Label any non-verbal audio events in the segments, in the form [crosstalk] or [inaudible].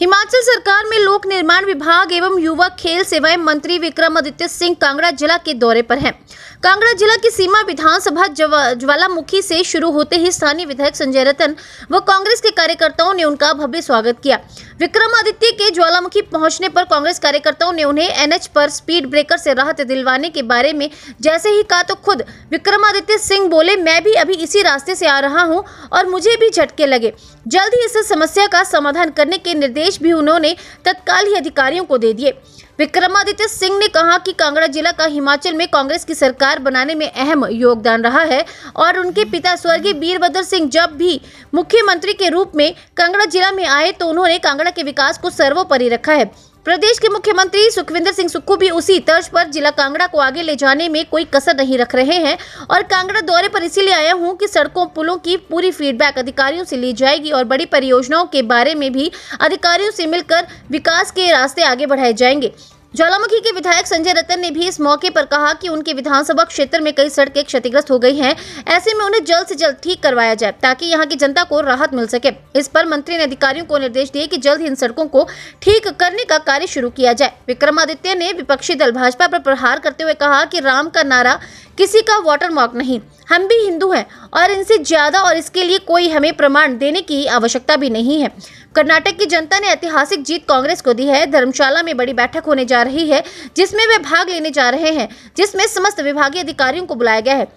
हिमाचल सरकार में लोक निर्माण विभाग एवं युवा खेल सेवाएँ मंत्री विक्रमादित्य सिंह कांगड़ा जिला के दौरे पर हैं। कांगड़ा जिला की सीमा विधानसभा जवा- ज्वालामुखी से शुरू होते ही स्थानीय विधायक संजय रतन व कांग्रेस के कार्यकर्ताओं ने उनका भव्य स्वागत किया विक्रमादित्य के ज्वालामुखी पहुँचने पर कांग्रेस कार्यकर्ताओं ने उन्हें एनएच पर स्पीड ब्रेकर से राहत दिलवाने के बारे में जैसे ही कहा तो खुद विक्रमादित्य सिंह बोले, मैं भी अभी इसी रास्ते से आ रहा हूँ और मुझे भी झटके लगे जल्द ही इस समस्या का समाधान करने के निर्देश भी उन्होंने तत्काल ही अधिकारियों को दे दिए। विक्रमादित्य सिंह ने कहा कि कांगड़ा जिला का हिमाचल में कांग्रेस की सरकार बनाने में अहम योगदान रहा है और उनके पिता स्वर्गीय वीरभद्र सिंह जब भी मुख्यमंत्री के रूप में कांगड़ा जिला में आए तो उन्होंने कांगड़ा के विकास को सर्वोपरि रखा है। प्रदेश के मुख्यमंत्री सुखविंदर सिंह सुक्खू भी उसी तर्ज पर जिला कांगड़ा को आगे ले जाने में कोई कसर नहीं रख रहे हैं और कांगड़ा दौरे पर इसीलिए आया हूँ कि सड़कों, पुलों की पूरी फीडबैक अधिकारियों से ली जाएगी और बड़ी परियोजनाओं के बारे में भी अधिकारियों से मिलकर विकास के रास्ते आगे बढ़ाए जाएँगे। ज्वालामुखी के विधायक संजय रतन ने भी इस मौके पर कहा कि उनके विधानसभा क्षेत्र में कई सड़कें क्षतिग्रस्त हो गई हैं। ऐसे में उन्हें जल्द से जल्द ठीक करवाया जाए, ताकि यहाँ की जनता को राहत मिल सके। इस पर मंत्री ने अधिकारियों को निर्देश दिए कि जल्द ही इन सड़कों को ठीक करने का कार्य शुरू किया जाए। विक्रमादित्य ने विपक्षी दल भाजपा पर प्रहार करते हुए कहा की राम का नारा किसी का वाटर मार्क नहीं। हम भी हिंदू हैं और इनसे ज़्यादा और इसके लिए कोई हमें प्रमाण देने की आवश्यकता भी नहीं है। कर्नाटक की जनता ने ऐतिहासिक जीत कांग्रेस को दी है। धर्मशाला में बड़ी बैठक होने जा रही है, जिसमें वे भाग लेने जा रहे हैं, जिसमें समस्त विभागीय अधिकारियों को बुलाया गया है।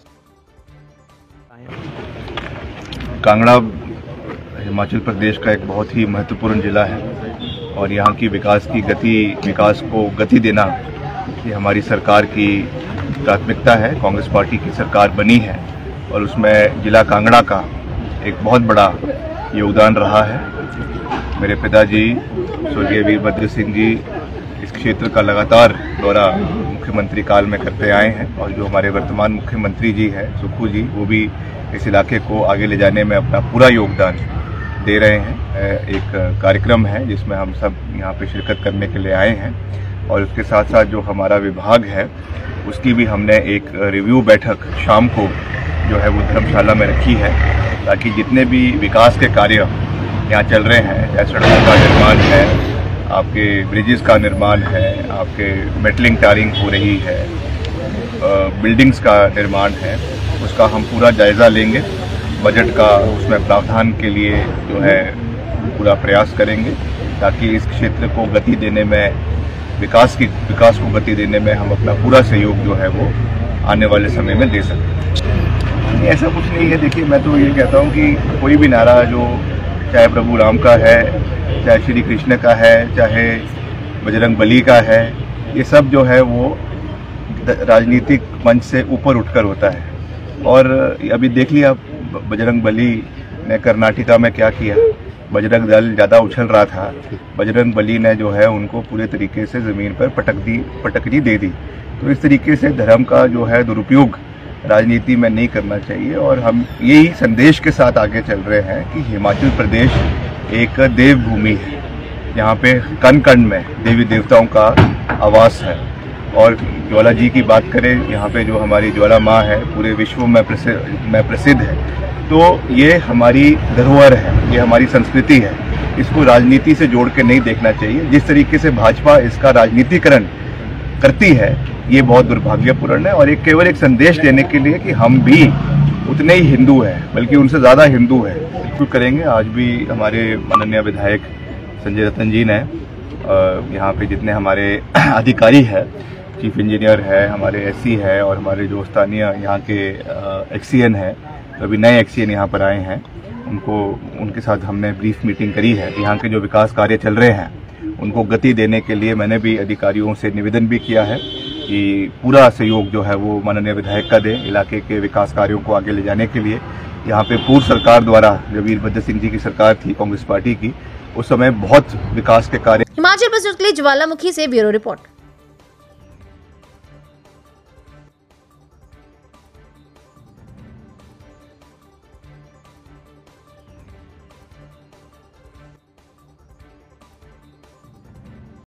कांगड़ा, हिमाचल प्रदेश का एक बहुत ही महत्वपूर्ण जिला है और यहाँ की विकास की गति, विकास को गति देना ये हमारी सरकार की प्राथमिकता है, कांग्रेस पार्टी की सरकार बनी है और उसमें जिला कांगड़ा का एक बहुत बड़ा योगदान रहा है। मेरे पिताजी, स्वर्गीय वीरभद्र सिंह जी इस क्षेत्र का लगातार दौरा मुख्यमंत्री काल में करते आए हैं और जो हमारे वर्तमान मुख्यमंत्री जी हैं, सुक्खू जी, वो भी इस इलाके को आगे ले जाने में अपना पूरा योगदान दे रहे हैं। एक कार्यक्रम है जिसमें हम सब यहाँ पे शिरकत करने के लिए आए हैं। और उसके साथ साथ जो हमारा विभाग है, उसकी भी हमने एक रिव्यू बैठक शाम को जो है वो धर्मशाला में रखी है, ताकि जितने भी विकास के कार्य यहाँ चल रहे हैं, चाहे सड़कों का निर्माण है, आपके ब्रिजेस का निर्माण है, आपके मेटलिंग टारिंग हो रही है बिल्डिंग्स का निर्माण है, उसका हम पूरा जायज़ा लेंगे। बजट का उसमें प्रावधान के लिए जो है पूरा प्रयास करेंगे, ताकि इस क्षेत्र को गति देने में विकास की, विकास को गति देने में हम अपना पूरा सहयोग जो है वो आने वाले समय में दे सकते ऐसा कुछ नहीं है। देखिए, मैं तो ये कहता हूँ कि कोई भी नारा जो चाहे प्रभु राम का है, चाहे श्री कृष्ण का है, चाहे बजरंग बली का है, ये सब जो है वो राजनीतिक मंच से ऊपर उठकर होता है। और अभी देख लिया बजरंग बली ने कर्नाटका में क्या किया? बजरंग दल ज़्यादा उछल रहा था। बजरंग बली ने जो है उनको पूरे तरीके से ज़मीन पर पटक दी पटकनी दे दी। तो इस तरीके से धर्म का जो है दुरुपयोग राजनीति में नहीं करना चाहिए और हम यही संदेश के साथ आगे चल रहे हैं कि हिमाचल प्रदेश एक देवभूमि है। यहाँ पे कण कण में देवी देवताओं का आवास है। और ज्वाला जी की बात करें, यहाँ पे जो हमारी ज्वाला माँ है, पूरे विश्व में प्रसिद्ध में प्रसिद्ध है। तो ये हमारी धरोहर है, ये हमारी संस्कृति है। इसको राजनीति से जोड़ के नहीं देखना चाहिए। जिस तरीके से भाजपा इसका राजनीतिकरण करती है, ये बहुत दुर्भाग्यपूर्ण है और एक केवल एक संदेश देने के लिए कि हम भी उतने ही हिंदू हैं, बल्कि उनसे ज़्यादा हिंदू हैं। बिल्कुल करेंगे। आज भी हमारे माननीय विधायक संजय रतन जी ने यहाँ पे जितने हमारे [clears throat] अधिकारी हैं चीफ इंजीनियर है, हमारे एससी है और हमारे जो स्थानीय यहाँ के एक्सीएन है तो अभी नए एक्सीएन यहाँ पर आए हैं। उनको, उनके साथ हमने ब्रीफ मीटिंग करी है। यहाँ के जो विकास कार्य चल रहे हैं, उनको गति देने के लिए मैंने भी अधिकारियों से निवेदन भी किया है कि पूरा सहयोग जो है वो माननीय विधायक का दें इलाके के विकास कार्यों को आगे ले जाने के लिए। यहाँ पे पूर्व सरकार द्वारा जो वीरभद्र सिंह जी की सरकार थी, कांग्रेस पार्टी की, उस समय बहुत विकास के कार्य हिमाचल प्रस्तुत के लिए ज्वालामुखी से ब्यूरो रिपोर्ट।